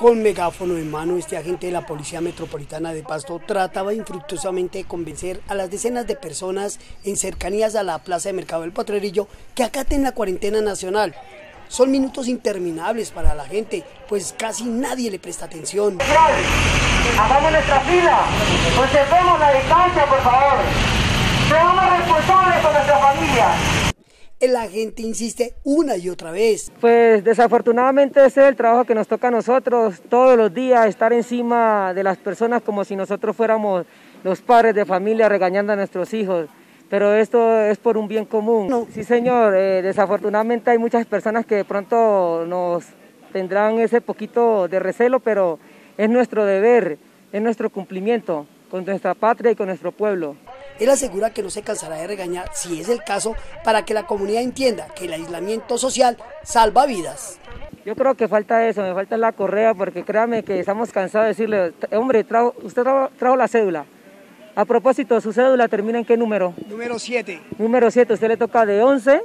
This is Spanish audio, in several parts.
Con megáfono en mano, este agente de la Policía Metropolitana de Pasto trataba infructuosamente de convencer a las decenas de personas en cercanías a la plaza de Mercado del Potrerillo que acaten la cuarentena nacional. Son minutos interminables para la gente, pues casi nadie le presta atención. Hagamos nuestra fila, conservemos la distancia, por favor. Seamos responsables con nuestra familia el agente insiste una y otra vez. Pues desafortunadamente ese es el trabajo que nos toca a nosotros todos los días, estar encima de las personas como si nosotros fuéramos los padres de familia regañando a nuestros hijos. Pero esto es por un bien común. Sí, señor, eh, desafortunadamente hay muchas personas que de pronto nos tendrán ese poquito de recelo, pero es nuestro deber, es nuestro cumplimiento con nuestra patria y con nuestro pueblo. Él asegura que no se cansará de regañar, si es el caso, para que la comunidad entienda que el aislamiento social salva vidas. Yo creo que falta eso, me falta la correa, porque créame que estamos cansados de decirle, hombre, usted trajo, la cédula. A propósito, ¿su cédula termina en qué número? Número 7. Número 7, usted le toca de 11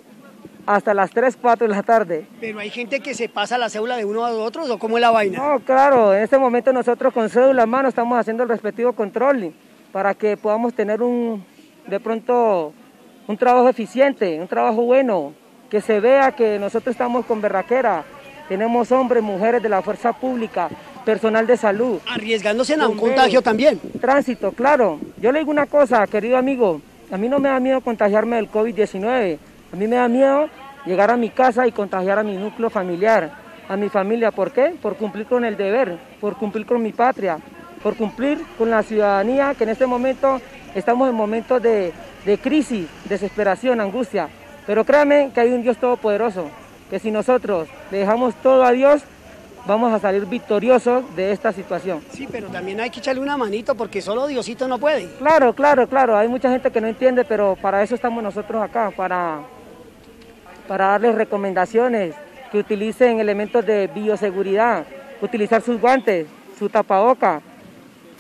hasta las 3, 4 de la tarde. Pero hay gente que se pasa la cédula de uno a otro, ¿o cómo es la vaina? No, claro, en este momento nosotros con cédula en mano estamos haciendo el respectivo control para que podamos tener un, de pronto, un trabajo eficiente, un trabajo bueno, que se vea que nosotros estamos con berraquera, tenemos hombres, mujeres de la fuerza pública, personal de salud. Arriesgándose a un contagio también. Tránsito, claro. Yo le digo una cosa, querido amigo, a mí no me da miedo contagiarme del COVID-19, a mí me da miedo llegar a mi casa y contagiar a mi núcleo familiar, a mi familia. ¿Por qué? Por cumplir con el deber, por cumplir con mi patria, por cumplir con la ciudadanía que en este momento estamos en momentos de, crisis, desesperación, angustia. Pero créanme que hay un Dios todopoderoso, que si nosotros le dejamos todo a Dios, vamos a salir victoriosos de esta situación. Sí, pero también hay que echarle una manito porque solo Diosito no puede. Claro, claro, claro. Hay mucha gente que no entiende, pero para eso estamos nosotros acá, para, para darles recomendaciones, que utilicen elementos de bioseguridad, utilizar sus guantes, su tapaboca,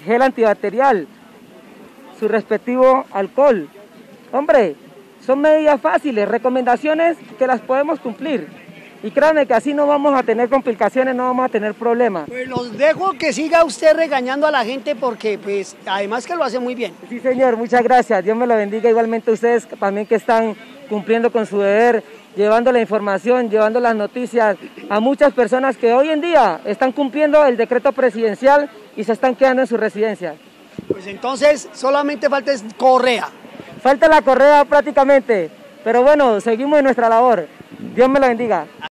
gel antibacterial, su respectivo alcohol. Hombre, son medidas fáciles, recomendaciones que las podemos cumplir. Y créanme que así no vamos a tener complicaciones, no vamos a tener problemas. Pues los dejo que siga usted regañando a la gente porque pues además que lo hace muy bien. Sí señor, muchas gracias. Dios me lo bendiga igualmente a ustedes también que están cumpliendo con su deber, llevando la información, llevando las noticias a muchas personas que hoy en día están cumpliendo el decreto presidencial y se están quedando en sus residencias. Pues entonces solamente falta correa. Falta la correa prácticamente, pero bueno, seguimos en nuestra labor. Dios me la bendiga.